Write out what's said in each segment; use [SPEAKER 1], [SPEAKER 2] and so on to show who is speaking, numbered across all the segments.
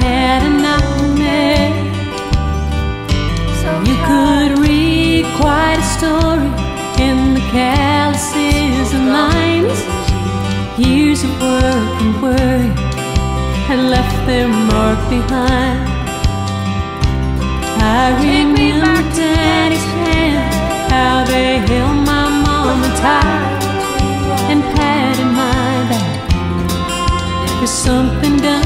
[SPEAKER 1] had a nightmare. So you could read quite a story in the calluses and lines. Years of work and worry had left their mark behind. I remember Daddy's hand, how they held my mama tight and patted my back. There's something done.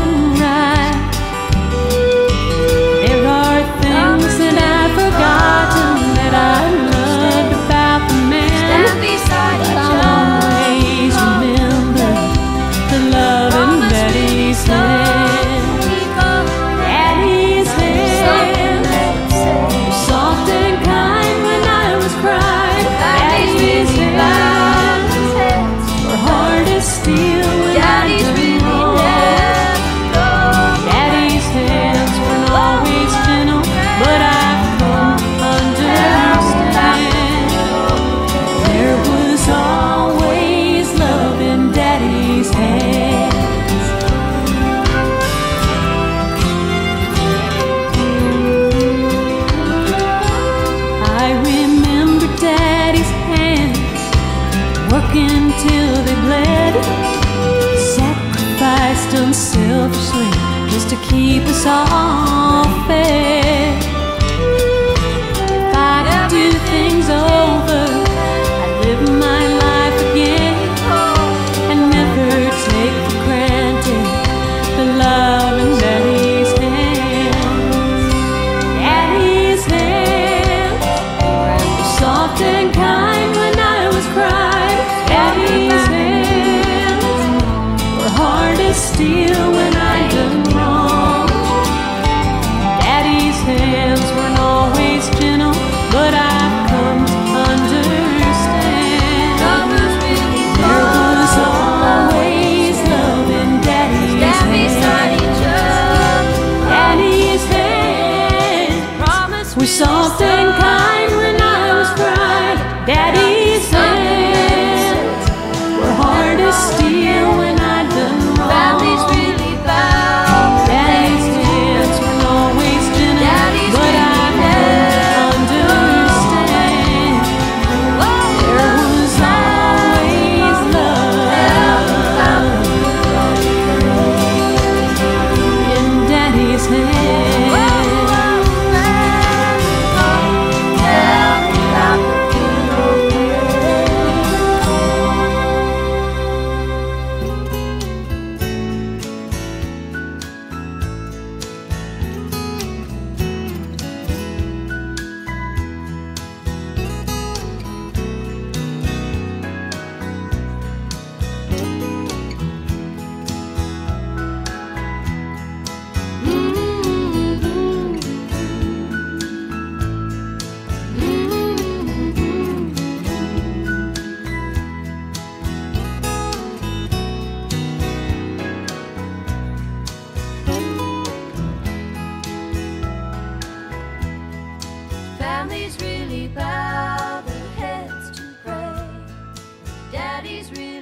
[SPEAKER 1] Working
[SPEAKER 2] till
[SPEAKER 1] they
[SPEAKER 2] bled, sacrificed
[SPEAKER 1] unselfishly
[SPEAKER 2] just
[SPEAKER 1] to
[SPEAKER 2] keep us
[SPEAKER 1] all fed. still when I done wrong. Daddy's hands weren't always gentle, but I've come to understand. Love must be there was always love in Daddy's hands. Daddy's hands promise were softer. always really